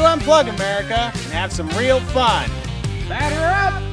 to Unplug America and have some real fun. Batter up!